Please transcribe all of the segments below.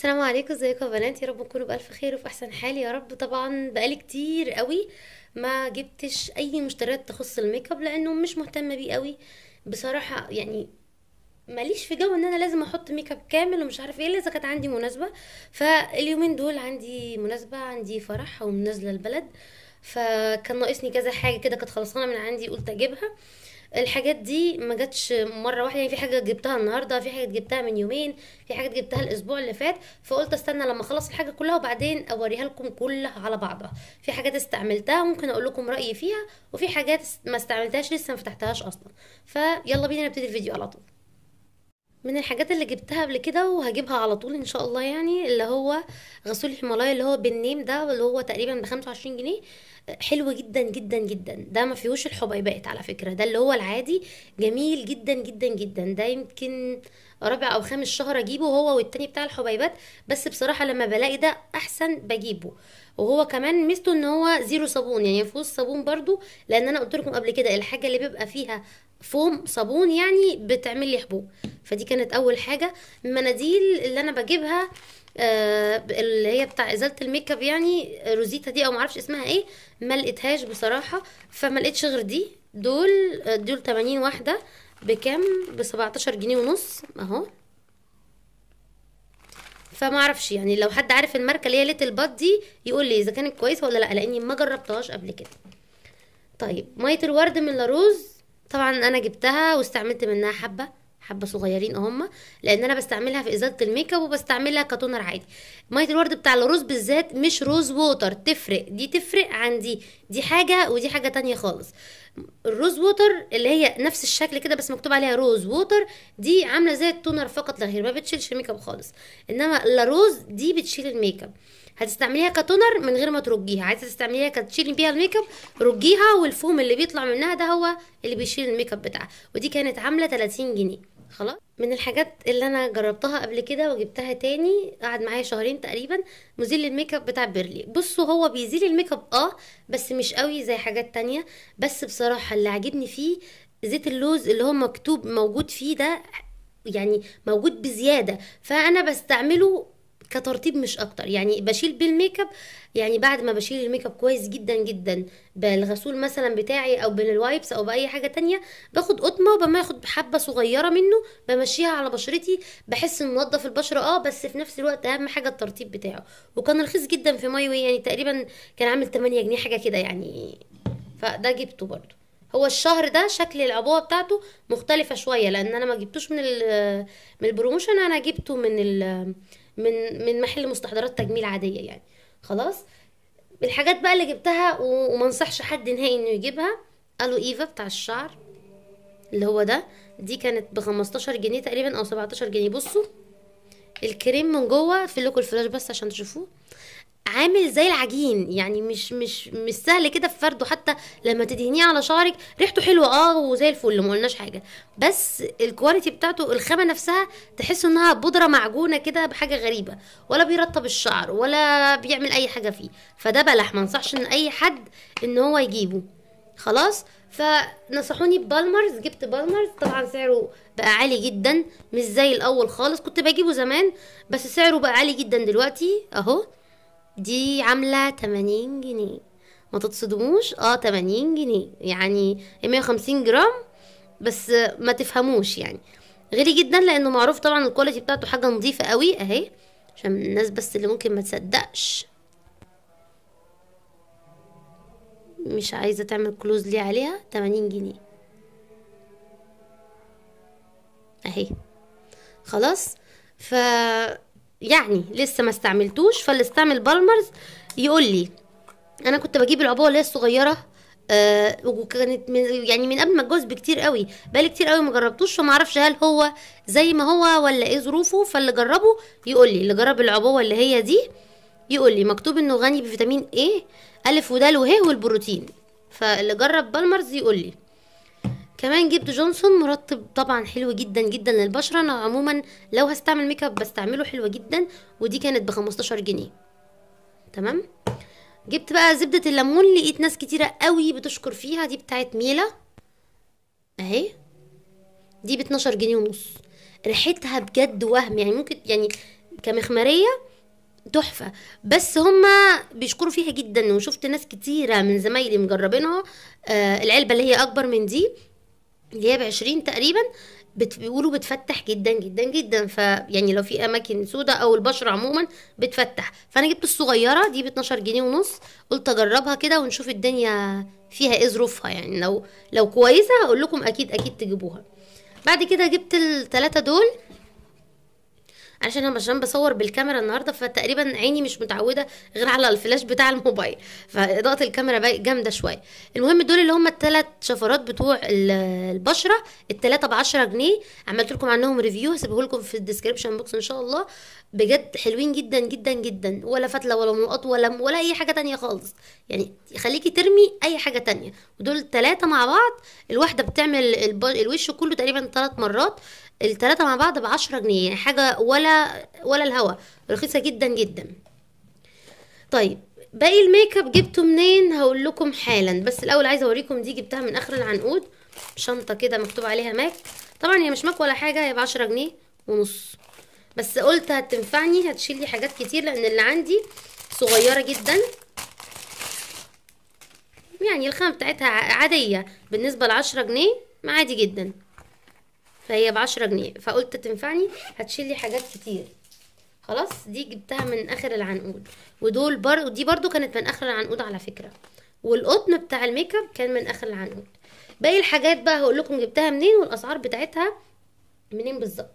السلام عليكم ازيكم يا بنات؟ يا رب تكونوا بألف خير وفي أحسن حال. يا رب طبعا بقالي كتير قوي ما جبتش أي مشتريات تخص الميك اب لأنه مش مهتمة بيه قوي. بصراحة يعني ماليش في جو إن أنا لازم أحط ميك اب كامل ومش عارف إيه إلا إذا كانت عندي مناسبة. فاليومين دول عندي مناسبة عندي فرح أو نازله البلد. فكان ناقصني كذا حاجة كده كانت خلصانة من عندي قلت أجيبها. الحاجات دي ما جاتش مرة واحدة. يعني في حاجة جبتها النهارده في حاجة جبتها من يومين في حاجة جبتها الأسبوع اللي فات. فقلت استنى لما أخلص الحاجة كلها وبعدين أوريها لكم كلها على بعضها. في حاجات استعملتها ممكن أقول لكم رأيي فيها وفي حاجات ما استعملتهاش لسه ما فتحتهاش أصلا. فيلا بينا نبتدي الفيديو على طول. من الحاجات اللي جبتها قبل كده وهجيبها على طول إن شاء الله يعني اللي هو غسول الهيمالايا اللي هو بالنيم ده اللي هو تقريبا ب 25 جنيه. حلو جدا جدا جدا. ده ما فيهوش الحبيبات على فكرة. ده اللي هو العادي جميل جدا جدا جدا. ده يمكن رابع أو خامس شهر أجيبه هو والتاني بتاع الحبيبات بس بصراحة لما بلاقي ده أحسن بجيبه. وهو كمان ميزته إن هو zero صابون يعني مفيهوش صابون برضو لأن أنا قلت لكم قبل كده الحاجة اللي بيبقى فيها فوم صابون يعني بتعمل لي حبوب. فدي كانت أول حاجة. المناديل اللي أنا بجيبها آه اللي هي بتاع إزالة الميك أب يعني روزيتا دي أو معرفش اسمها إيه ما لقيتهاش بصراحة. فما لقيتش غير دي دول دول 80 واحدة. بكام؟ ب 17 جنيه ونص أهو. فما أعرفش يعني لو حد عارف الماركة اللي هي ليتل باد دي يقول لي إذا كانت كويسة ولا لأ لأني ما جربتهاش قبل كده. طيب مية الورد من لاروز طبعا أنا جبتها واستعملت منها حبة. حبة صغيرين اهم لأن أنا بستعملها في ازاله الميك أب وبستعملها ك toner عادي. ميه الورد بتاع لاروز بالذات مش rose water تفرق. دي تفرق عن دي. دي حاجة ودي حاجة تانية خالص. ال rose water اللي هي نفس الشكل كده بس مكتوب عليها rose water دي عاملة زي ال toner فقط لا غير ما بتشيلش الميك أب خالص. إنما لاروز دي بتشيل الميك أب. هتستعمليها ك toner من غير ما ترجيها. عايزة تستعمليها كتشيلي بيها الميك أب رجيها والفوم اللي بيطلع منها ده هو اللي بيشيل الميك أب بتاعها. ودي كانت عاملة 30 جنيه. خلاص. من الحاجات اللي أنا جربتها قبل كده وجبتها تاني قعد معايا شهرين تقريبا مزيل الميك أب بتاع بيرلي. بصوا هو بيزيل الميك أب آه بس مش قوي زي حاجات تانية. بس بصراحة اللي عجبني فيه زيت اللوز اللي هو مكتوب موجود فيه ده يعني موجود بزيادة. فأنا بستعمله كترطيب مش أكتر. يعني بشيل بالميك اب يعني بعد ما بشيل الميك اب كويس جدا جدا بالغسول مثلا بتاعي أو بال wipes أو بأي حاجة تانية باخد قطنة وباخد حبة صغيرة منه بمشيها على بشرتي بحس إنه منضف البشرة. آه بس في نفس الوقت أهم حاجة الترطيب بتاعه. وكان رخيص جدا في ماي واي يعني تقريبا كان عامل 8 جنيه حاجة كده يعني. فده جبته برضو هو الشهر ده شكل العبوة بتاعته مختلفة شوية لأن أنا ما جبتوش من من ال promotion أنا جبته من من من محل مستحضرات تجميل عادية يعني. خلاص؟ الحاجات بقى اللي جبتها وما انصحش حد نهائي انه يجيبها آلو إيفا بتاع الشعر اللي هو ده. دي كانت ب 15 جنيه تقريبا أو 17 جنيه. بصوا الكريم من جوه في لكم الفلاش بس عشان تشوفوه. عامل زي العجين يعني مش مش مش سهل كده في فرده حتى لما تدهنيه على شعرك. ريحته حلوة آه وزي الفل ما قلناش حاجة. بس ال quality بتاعته الخامة نفسها تحس إنها بودرة معجونة كده بحاجة غريبة. ولا بيرطب الشعر ولا بيعمل أي حاجة فيه. فده بلح ما انصحش إن أي حد إن هو يجيبه. خلاص؟ فنصحوني ببالمرز جبت بالمرز طبعا سعره بقى عالي جدا مش زي الأول خالص. كنت بجيبه زمان بس سعره بقى عالي جدا دلوقتي أهو. دي عاملة 80 جنيه. ما تتصدموش؟ آه 80 جنيه. يعني 150 جرام بس ما تفهموش يعني. غالي جدا لأنه معروف طبعا ال quality بتاعته حاجة نظيفة قوي أهي عشان الناس بس اللي ممكن ما تصدقش. مش عايزة تعمل كلوز لي عليها؟ 80 جنيه. أهي. خلاص؟ ف يعني لسه ما استعملتوش فاللي استعمل بالمرز يقول لي أنا كنت بجيب العبوه اللي هي الصغيرة آه وكانت من يعني من قبل ما اتجوز بكتير قوي بقالي كتير قوي ما جربتوش فما أعرفش هل هو زي ما هو ولا إيه ظروفه فاللي جربه يقول لي اللي جرب العبوه اللي هي دي يقول لي مكتوب إنه غني بفيتامين إيه ألف ودال وه والبروتين. فاللي جرب ب Palmer's يقول لي كمان جبت جونسون مرطب طبعا حلو جدا جدا للبشرة. أنا عموما لو هستعمل make up بستعمله حلوة جدا ودي كانت ب 15 جنيه. تمام؟ جبت بقى زبدة الليمون لقيت ناس كتيرة قوي بتشكر فيها. دي بتاعت ميلا. أهي. دي ب 12 جنيه ونص. ريحتها بجد وهم. يعني ممكن يعني كمخمرية تحفة. بس هما بيشكروا فيها جدا. وشفت ناس كتيرة من زمايلي مجربينها. آه العلبة اللي هي أكبر من دي. اللي هي بعشرين تقريبا. بيقولوا بتفتح جدا جدا جدا. ف يعني لو في أماكن سودة أو البشره عموما بتفتح. فأنا جبت الصغيرة دي ب 12 جنيه ونص. قلت أجربها كده ونشوف الدنيا فيها إيه ظروفها. يعني لو لو كويسة هقول لكم أكيد أكيد تجيبوها. بعد كده جبت الثلاثه دول. عشان أنا عشان بصور بالكاميرا النهارده فتقريبا عيني مش متعودة غير على الفلاش بتاع الموبايل. فإضاءة الكاميرا جامدة شوية. المهم دول اللي هم الثلاث شفرات بتوع ال- البشرة الثلاثه ب 10 جنيه. عملت لكم عنهم review هسيبه لكم في ال description box إن شاء الله. بجد حلوين جدا جدا جدا. ولا فتلة ولا نقط ولا ولا أي حاجة تانية خالص. يعني يخليكي ترمي أي حاجة تانية. ودول الثلاثه مع بعض. الواحدة بتعمل. الوش كله تقريبا ثلاث مرات. الثلاثه مع بعض ب 10 جنيه يعني حاجة ولا ولا الهوا رخيصة جدا جدا. طيب باقي ال make up جبته منين؟ هقول لكم حالا. بس الأول عايزة أوريكم دي جبتها من آخر العنقود. شنطة كده مكتوب عليها MAC. طبعا هي مش MAC ولا حاجة هي ب 10 جنيه ونص. بس قلت هتنفعني هتشيل لي حاجات كتير لأن اللي عندي صغيرة جدا. يعني الخامة بتاعتها عادية. بالنسبة ل 10 جنيه عادي جدا. فهي ب 10 جنيه. فقلت تنفعني هتشيل لي حاجات كتير. خلاص دي جبتها من آخر العنقود. ودول بر... دي برضو كانت من آخر العنقود على فكرة. والقطن بتاع الميك اب كان من آخر العنقود. باقي الحاجات بقى هقول لكم جبتها منين والأسعار بتاعتها منين بالظبط.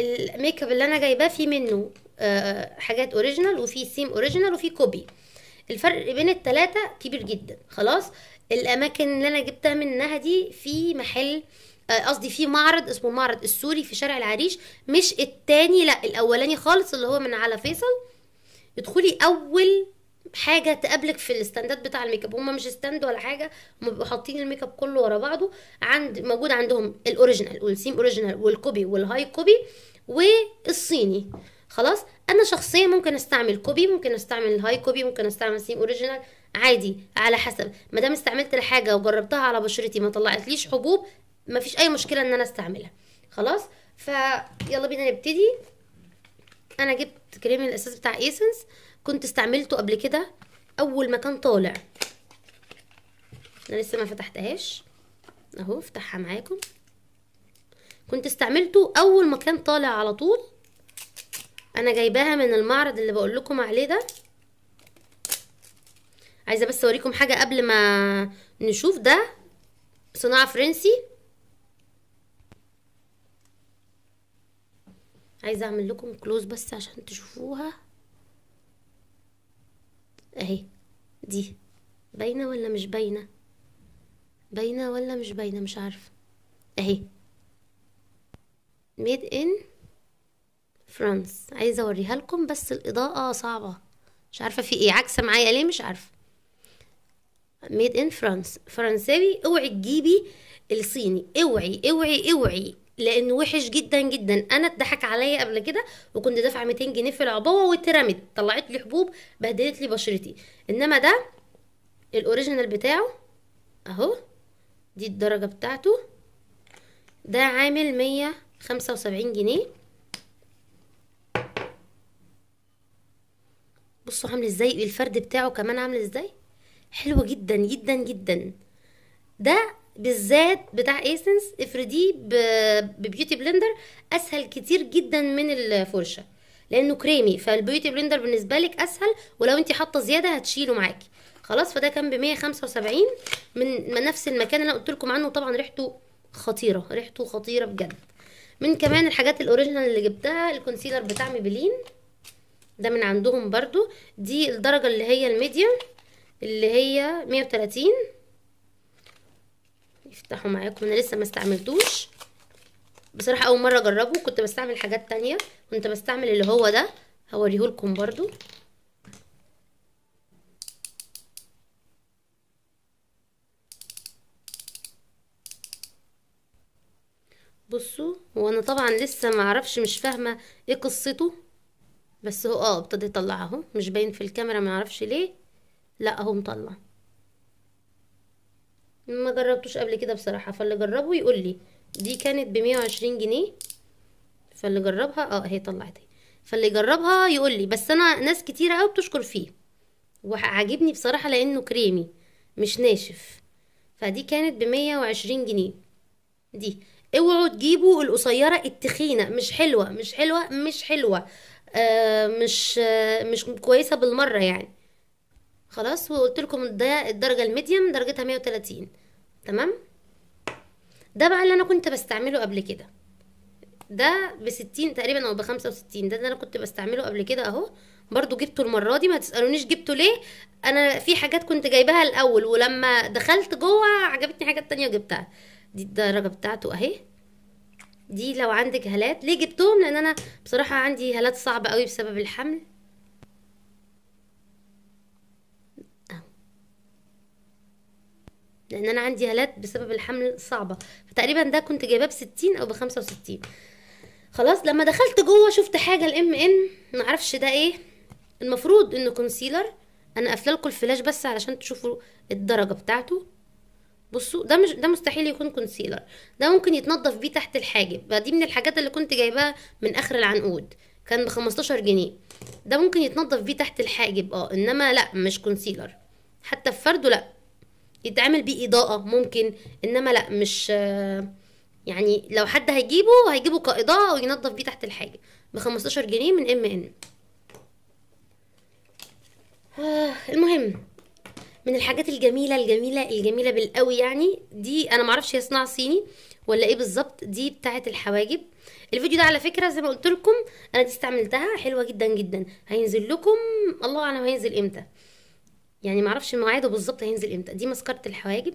ال make up اللي أنا جايباه فيه منه آه، حاجات original وفي same original وفي copy الفرق بين التلاتة كبير جدا. خلاص الأماكن اللي أنا جبتها منها دي في محل قصدي في معرض اسمه معرض السوري في شارع العريش مش التاني لا الأولاني خالص اللي هو من على فيصل. ادخلي أول حاجة تقابلك في الاستندات بتاع ال make up هما مش stand ولا حاجة هما بيبقوا حاطين ال make up كله ورا بعضه عند موجود عندهم ال original وال same original وال copy وال high copy والصيني. خلاص؟ أنا شخصيا ممكن أستعمل copy ممكن أستعمل ال high copy ممكن أستعمل same original عادي على حسب. ما دام استعملت الحاجة وجربتها على بشرتي ما طلعتليش حبوب مفيش أي مشكلة إن أنا أستعملها. خلاص؟ فيلا بينا نبتدي. أنا جبت كريم الأساس بتاع Essence كنت استعملته قبل كده. أول ما كان طالع. أنا لسه ما فتحتهاش. أهو افتحها معاكم. كنت استعملته أول ما كان طالع على طول. أنا جايباها من المعرض اللي بقول لكم عليه ده. عايزة بس أوريكم حاجة قبل ما نشوف ده. صناعة فرنسي. عايزة أعمل لكم كلوز بس عشان تشوفوها. أهي دي. باينة ولا مش باينة؟ باينة ولا مش باينة؟ مش عارفة. أهي. made in France عايزة أوريها لكم بس الإضاءة صعبة. مش عارفة في إيه. عكسة معايا ليه؟ مش عارفة. made in France فرنساوي. اوعي تجيبي الصيني. اوعي اوعي اوعي. لأنه وحش جدا جدا. أنا اتضحك عليا قبل كده وكنت دافعه 200 جنيه في العبوة واترمت طلعت لي حبوب بهدلت لي بشرتي. إنما ده ال original بتاعه أهو دي الدرجة بتاعته. ده عامل 175 جنيه. بصوا عامل إزاي الفرد بتاعه كمان عامل إزاي؟ حلوة جدا جدا جدا. ده بالذات بتاع Essence افرديه ب beauty blender أسهل كتير جدا من الفرشة لأنه كريمي فال beauty blender بالنسبة لك أسهل ولو انت حاطة زيادة هتشيله معاكي خلاص فده كان ب 175 من نفس المكان اللي أنا قلت لكم عنه طبعا ريحته خطيرة ريحته خطيرة بجد. من كمان الحاجات ال original اللي جبتها ال concealer بتاع Maybelline ده من عندهم برضو. دي الدرجة اللي هي ال medium اللي هي 130 يفتحوا معاكم. أنا لسه ما استعملتوش. بصراحة أول مرة أجربه. كنت بستعمل حاجات تانية. كنت بستعمل اللي هو ده. هوريهولكم برضو. بصوا هو أنا طبعا لسه ما أعرفش مش فاهمة إيه قصته. بس هو آه ابتدى يطلع اهو مش باين في الكاميرا ما أعرفش ليه. لا اهو مطلع. ما جربتوش قبل كده بصراحة فاللي جربه يقول لي دي كانت ب 120 جنيه فاللي جربها آه اهي طلعت فاللي يجربها يقول لي بس أنا ناس كتيره قوي بتشكر فيه. وعاجبني بصراحة لأنه كريمي مش ناشف. فدي كانت بمية وعشرين جنيه. دي. اوعوا تجيبوا القصيرة التخينة مش حلوة مش حلوة مش حلوة. آه مش آه مش كويسة بالمرة يعني. خلاص وقلت لكم ده الدرجة الميديم درجتها 130 تمام؟ ده بقى اللي أنا كنت بستعمله قبل كده. ده بستين تقريبا أو بخمسة وستين. ده اللي أنا كنت بستعمله قبل كده أهو. برضو جبته المرة دي ما تسألونيش جبته ليه. أنا في حاجات كنت جايباها الأول ولما دخلت جوه عجبتني حاجات تانية جبتها. دي الدرجة بتاعته أهي. دي لو عندك هالات. ليه جبتهم؟ لأن أنا بصراحة عندي هالات صعبة قوي بسبب الحمل. لأن أنا عندي هالات بسبب الحمل صعبة. فتقريبا ده كنت جايباه بستين أو بخمسة وستين. خلاص لما دخلت جوه شفت حاجة ال MN معرفش ده إيه. المفروض إنه concealer أنا قافلة لكم الفلاش بس علشان تشوفوا الدرجة بتاعته. بصوا ده مش ده مستحيل يكون concealer ده ممكن يتنضف بيه تحت الحاجب. دي من الحاجات اللي كنت جايباها من آخر العنقود. كان ب 15 جنيه. ده ممكن يتنضف بيه تحت الحاجب آه. إنما لأ مش concealer حتى في فرده لأ. يتعمل بيه إضاءة ممكن إنما لأ مش يعني لو حد هيجيبه هيجيبه كإضاءة وينضف بيه تحت الحاجب. ب 15 جنيه من MN. آه المهم من الحاجات الجميلة الجميلة الجميلة بالقوي يعني دي أنا معرفش هي صناعة صيني ولا إيه بالظبط دي بتاعة الحواجب. الفيديو ده على فكرة زي ما قلت لكم أنا دي استعملتها حلوة جدا جدا. هينزل لكم الله أعلم هينزل إمتى. يعني معرفش مواعيده بالظبط هينزل إمتى. دي مسكرة الحواجب.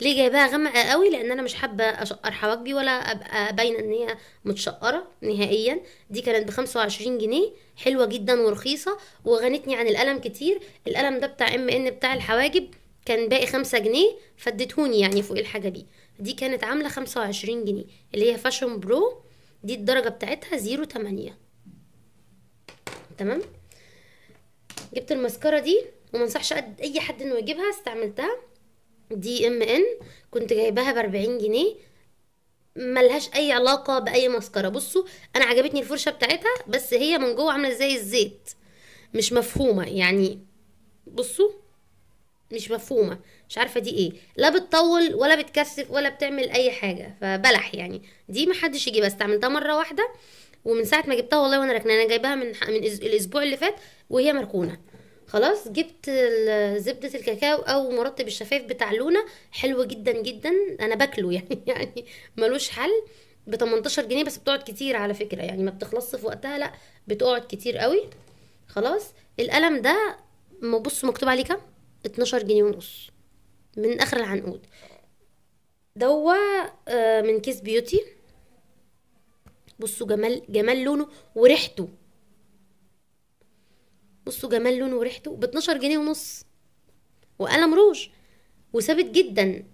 ليه جايباها غامقة قوي؟ لأن أنا مش حابة أشقر حواجبي ولا أبقى باينة إن هي متشقرة نهائيا. دي كانت ب 25 جنيه حلوة جدا ورخيصة وغنتني عن القلم كتير. القلم ده بتاع MN بتاع الحواجب كان باقي خمسة جنيه فاديتهوني يعني فوق الحاجة دي. دي كانت عاملة 25 جنيه اللي هي Fashion Pro. دي الدرجة بتاعتها zero تمانية. تمام؟ جبت المسكرة دي. وما انصحش أي حد إنه يجيبها استعملتها. دي MN كنت جايباها ب 40 جنيه. ملهاش أي علاقة بأي مسكرة. بصوا أنا عجبتني الفرشة بتاعتها بس هي من جوه عاملة زي الزيت. مش مفهومة يعني بصوا مش مفهومة. مش عارفة دي إيه. لا بتطول ولا بتكثف ولا بتعمل أي حاجة. فبلح يعني. دي محدش يجيبها. استعملتها مرة واحدة ومن ساعة ما جبتها والله وأنا راكنه أنا جايباها من من الأسبوع اللي فات وهي مركونة. خلاص جبت زبدة الكاكاو أو مرطب الشفايف بتاع لونا. حلو جدا جدا. أنا باكله يعني يعني ملوش حل. ب 18 جنيه بس بتقعد كتير على فكرة. يعني ما بتخلصش في وقتها لأ بتقعد كتير قوي. خلاص. القلم ده بصوا مكتوب عليه كام؟ 12 جنيه ونص. من آخر العنقود. دوا من كيس بيوتي. بصوا جمال جمال لونه وريحته. بصوا جمال لونه وريحته ب 12 جنيه ونص. وقلم روج. وثابت جدا.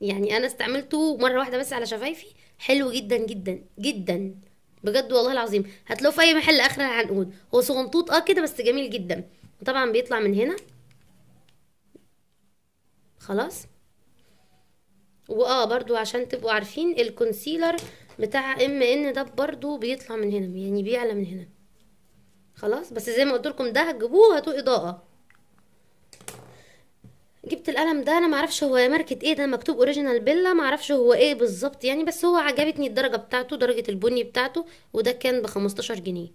يعني أنا استعملته مرة واحدة بس على شفايفي. حلو جدا جدا جدا. بجد والله العظيم. هتلاقوه في أي محل آخر العنقود هو صغنطوط آه كده بس جميل جدا. طبعا بيطلع من هنا. خلاص. وآه برضو عشان تبقوا عارفين ال concealer بتاع MN ده برضو بيطلع من هنا. يعني بيعلى من هنا. خلاص؟ بس زي ما قلت لكم ده هتجيبوه هاتوا إضاءة. جبت القلم ده أنا معرفش هو ماركة إيه ده مكتوب original بيلا معرفش هو إيه بالظبط يعني بس هو عجبتني الدرجة بتاعته درجة البني بتاعته وده كان ب 15 جنيه.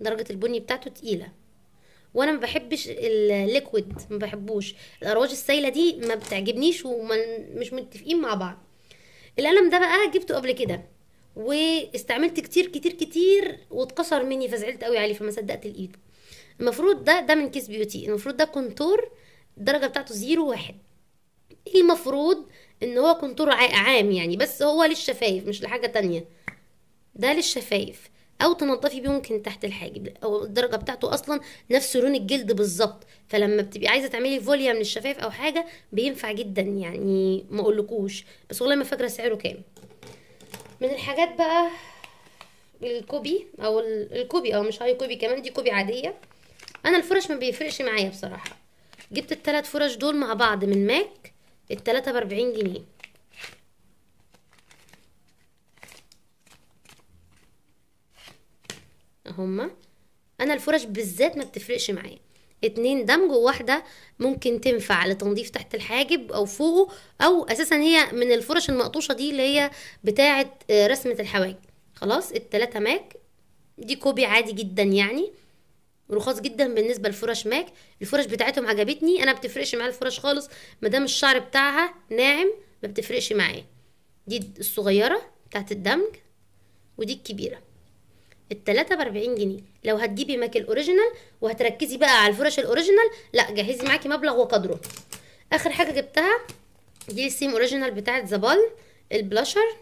درجة البني بتاعته تقيلة. وأنا ما بحبش ال liquid ما بحبوش. الارواج السايلة دي ما بتعجبنيش ومش متفقين مع بعض. القلم ده بقى جبته قبل كده. واستعملت كتير كتير كتير واتكسر مني فزعلت قوي عليه فما صدقت لقيته. المفروض ده ده من كيس بيوتي المفروض ده contour الدرجة بتاعته zero واحد. المفروض؟ إن هو contour عام يعني بس هو للشفايف مش لحاجة تانية. ده للشفايف. أو تنضفي بيه ممكن تحت الحاجب. أو الدرجة بتاعته أصلا نفس لون الجلد بالظبط. فلما بتبقي عايزة تعملي فوليا من الشفايف أو حاجة بينفع جدا يعني ما أقولكوش. بس والله ما فاكرة سعره كام. من الحاجات بقى ال copy أو ال copy أو مش high copy كمان دي copy عادية. أنا الفرش ما بيفرقش معايا بصراحة. جبت الثلاث فرش دول مع بعض من ماك التلاتة بأربعين جنيه. هما أنا الفرش بالذات ما بتفرقش معايا. اتنين دمج وواحدة ممكن تنفع لتنظيف تحت الحاجب أو فوقه أو أساسا هي من الفرش المقطوشة دي اللي هي بتاعة آه، رسمة الحواجب. خلاص التلاتة ماك. دي copy عادي جدا يعني رخاص جدا بالنسبة لفرش ماك. الفرش بتاعتهم عجبتني. أنا بتفرقش معايا الفرش خالص ما دام الشعر بتاعها ناعم ما بتفرقش معايا. دي الصغيرة بتاعت الدمج ودي الكبيرة. التلاتة بأربعين جنيه. لو هتجيبي ماك ال original وهتركزي بقى على الفرش ال original لا جهزي معاكي مبلغ وقدره. آخر حاجة جبتها دي ال same original بتاعت زبال البلاشر.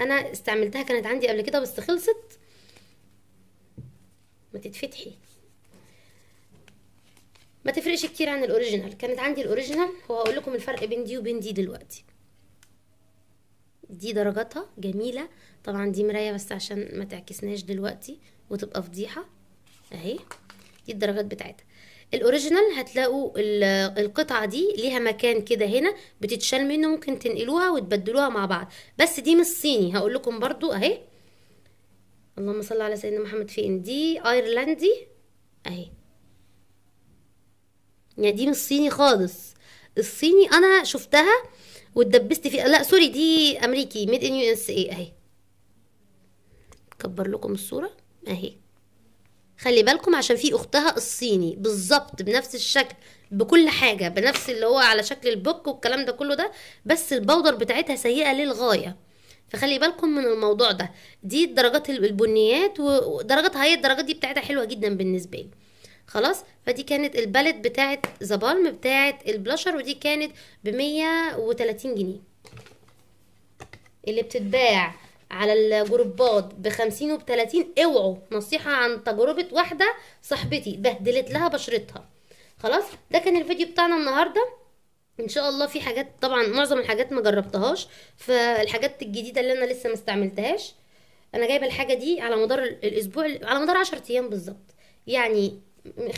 أنا استعملتها كانت عندي قبل كده بس خلصت. ما تتفتحي. ما تفرقش كتير عن ال original. كانت عندي ال original وهقول لكم الفرق بين دي وبين دي دلوقتي. دي درجاتها جميلة. طبعا دي مراية بس عشان ما تعكسناش دلوقتي وتبقى فضيحة. أهي دي الدرجات بتاعتها. الأوريجينال هتلاقوا ال- القطعة دي ليها مكان كده هنا بتتشال منه ممكن تنقلوها وتبدلوها مع بعض. بس دي مش صيني هقول لكم برضو. أهي. اللهم صل على سيدنا محمد فين دي أيرلندي. أهي. يعني دي مش صيني خالص. الصيني أنا شفتها واتدبست فيها. لا sorry دي أمريكي made in USA أهي. كبر لكم الصورة؟ أهي. خلي بالكم عشان في أختها الصيني بالظبط بنفس الشكل بكل حاجة بنفس اللي هو على شكل البوك والكلام ده كله ده بس ال powder بتاعتها سيئة للغاية. فخلي بالكم من الموضوع ده. دي الدرجات البنيات ودرجاتها هي الدرجات دي بتاعتها حلوة جدا بالنسبة لي. خلاص؟ فدي كانت البالت بتاعت ذا بالم بتاعت البلاشر ودي كانت بمية وتلاتين جنيه. اللي بتتباع على الجروبات بخمسين وبتلاتين اوعوا. نصيحة عن تجربة واحدة صاحبتي بهدلت لها بشرتها. خلاص؟ ده كان الفيديو بتاعنا النهارده. إن شاء الله في حاجات طبعا معظم الحاجات ما جربتهاش فالحاجات الجديدة اللي أنا لسه ما استعملتهاش أنا جايبة الحاجة دي على مدار الأسبوع على مدار 10 أيام بالظبط. يعني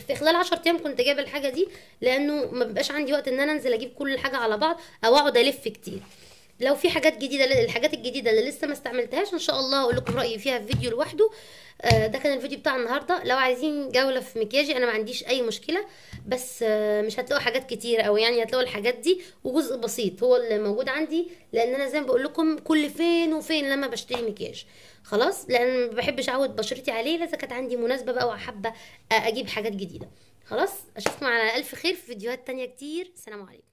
في خلال 10 أيام كنت جايبه الحاجة دي لأنه ما بيبقاش عندي وقت إن أنا أنزل أجيب كل حاجة على بعض أو أقعد ألف كتير. لو في حاجات جديدة الحاجات الجديدة اللي لسه ما استعملتهاش إن شاء الله هقول لكم رأيي فيها في فيديو لوحده. ده كان الفيديو بتاع النهارده. لو عايزين جولة في مكياجي أنا ما عنديش أي مشكلة بس آه، مش هتلاقوا حاجات كتير أو يعني هتلاقوا الحاجات دي وجزء بسيط هو اللي موجود عندي لأن أنا زي ما بقول لكم كل فين وفين لما بشتري مكياج. خلاص؟ لأن ما بحبش أعود بشرتي عليه لازم كانت عندي مناسبة بقى وحابة أجيب حاجات جديدة. خلاص؟ أشوفكم على ألف خير في فيديوهات تانية كتير. سلام عليكم.